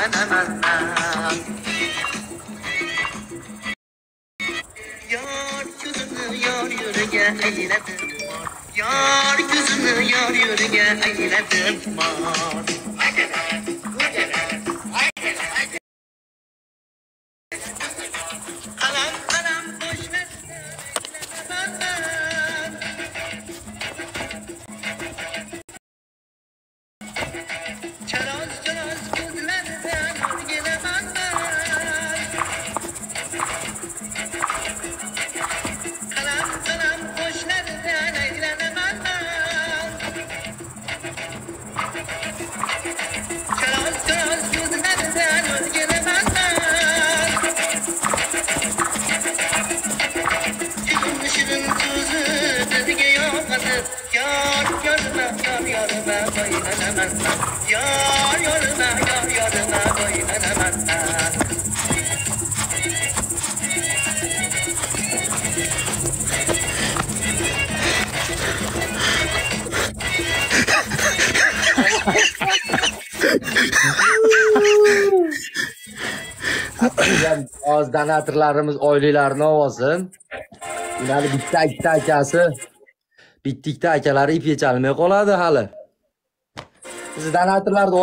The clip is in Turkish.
Yar gözünü yar yüreğe eyledim Yar gözünü yar yüreğe eyledim var Kalam kalam yokadı Yar yarına yar yarına bayılamam Yar yarına yar yarına bayılamam Yani az donatorlarimiz oilalarni olsin. Ularni bitta ikkita akasi bittikda akalari ip yecholmay qoladi hali. Bizni donatorlarni